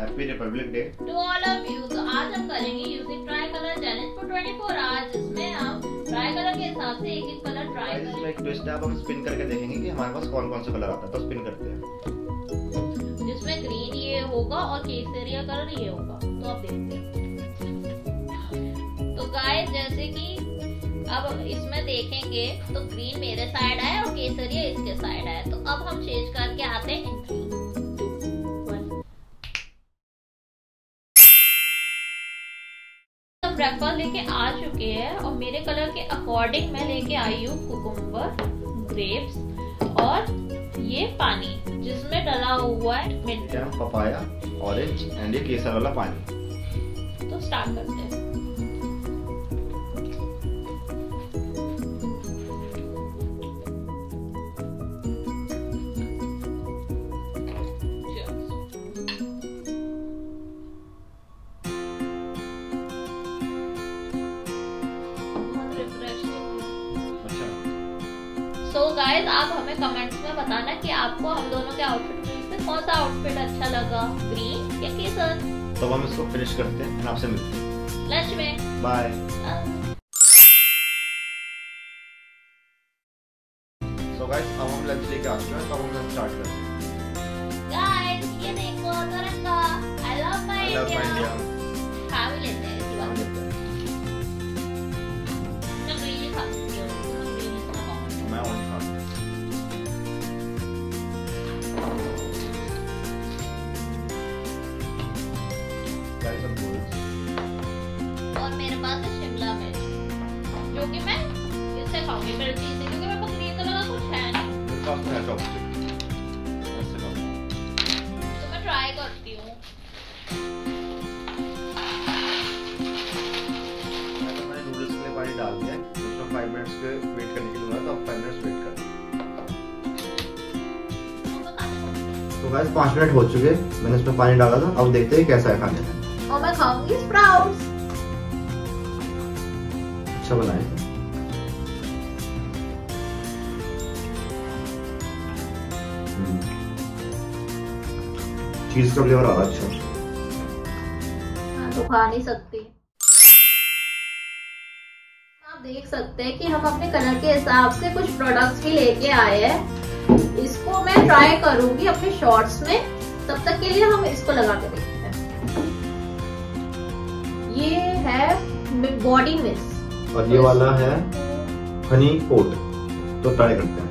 Happy republic day to all of you तो आज हम करेंगे using tricolour challenge for 24 hours जिसमें हम ट्राई कलर के हिसाब से एक एक कलर ट्राई गाइस इसमें करेंगे। एक ट्विस्ट है अब हम स्पिन करके देखेंगे कि हमारे पास कौन कौन सा कलर आता है तो स्पिन करते हैं। जिसमें ग्रीन ये होगा और केसरिया कलर ये होगा तो आप देखते हैं तो गाइस जैसे कि अब इसमें देखेंगे तो ग्रीन मेरे साइड है और केसरिया इसके साइड है तो अब हम चेंज करके आते हैं ब्रेकफास्ट लेके आ चुके हैं और मेरे कलर के अकॉर्डिंग मैं लेके आई हूँ कुकुम्बर ग्रेप्स और ये पानी जिसमें डला हुआ है पपाया ऑरेंज एंड ये केसर वाला पानी। तो स्टार्ट करते हैं। गाइस आप हमें कमेंट्स में बताना कि आपको हम दोनों के आउटफिट में से कौन सा आउटफिट अच्छा लगा? ग्रीन या केसर? तो हम इसको फिनिश करते हैं आपसे मिलते हैं। लंच में। बाय सो गाइस अब हम लंच लेके आ चुके हैं तो हम लंच स्टार्ट करते हैं। गाइस ये देखो तिरंगा I love my I love my India खा लेते हैं। मेरे शिमला मिर्च जो कि मैं इससे खाऊँगी मिर्ची से क्योंकि मेरे पास ग्रीन कलर का कुछ है नहीं मेरे पास तो है तो मैं ट्राई करती हूँ। तो मैंने नूडल्स के पानी डाल दिया है। उसमें फाइव मिनट्स के वेट करने के लिए बोला तो अब फाइव मिनट्स वेट कर। तो तो पाँच मिनट हो चुके। मैंने इसमें पानी डाला था। अब देखते हैं कैसा है खाने में। और मैं खाऊँगी स्प्राउट्स अच्छा बनाए चीज़ का फ्लेवर आ रहा अच्छा। हाँ तो खा नहीं सकती। आप देख सकते हैं कि हम अपने कलर के हिसाब से कुछ प्रोडक्ट्स भी लेके आए हैं। इसको मैं ट्राई करूँगी अपने शॉर्ट्स में। तब तक के लिए हम इसको लगा के देखते हैं। ये है बॉडी मिस और ये वाला है हनी कोट। तो ट्राई करते हैं।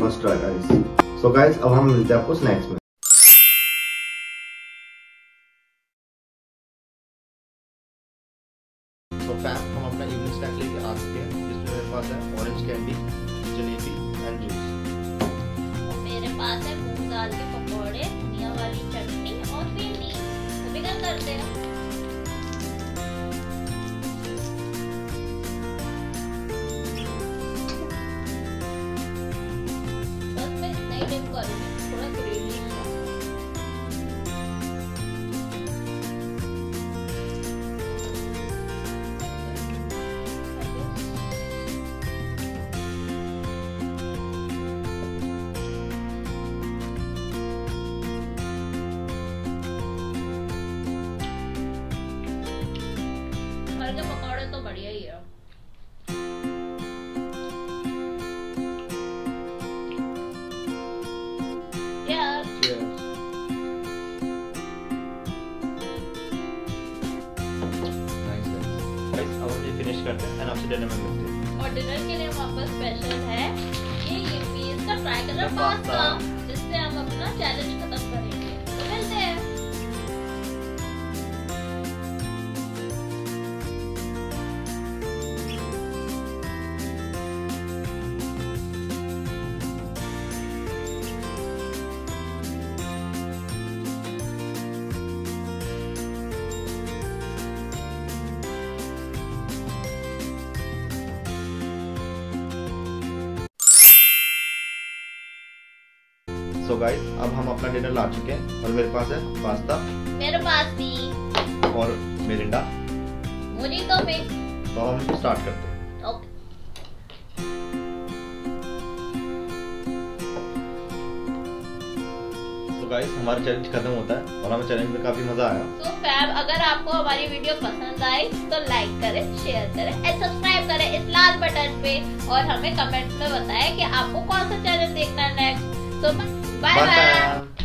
First try guys so guys अब हम मिलते हैं आपको स्नैक्स में। तो फैम हम अपना इवनिंग स्नैक लेके आ चुके हैं जिसमें मेरे पास है orange candy jalebi and juice मेरे पास है मूंग दाल के पकौड़े तो बिगन करते हैं बस मैं इतना ही डिप करूँगी थोड़ा ग्रेवी करते हैं। आपसे डिनर में मिलते हैं। और डिनर के लिए हमारे पास स्पेशल है ये यूपीएस का ट्राई बहुत पास्ता जिससे हम अपना चैलेंज सो so गाइस अब हम अपना डिनर ला चुके हैं और मेरे पास है पास्ता। मेरे पास भी। और मिरिंडा। मुझे तो मैं। तो हम स्टार्ट करते हैं। ओके तो गाइस हमारा चैलेंज खत्म होता है और हमें चैलेंज में काफ़ी मज़ा आया। तो फैब अगर आपको हमारी वीडियो पसंद आए तो लाइक करें शेयर करें और सब्सक्राइब करें इस लाल बटन पे। और हमें कमेंट्स में बताएँ कि आपको कौन सा चैलेंज देखना है नेक्स्ट तो बाय बाय